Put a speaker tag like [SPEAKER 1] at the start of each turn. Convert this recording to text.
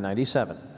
[SPEAKER 1] 97.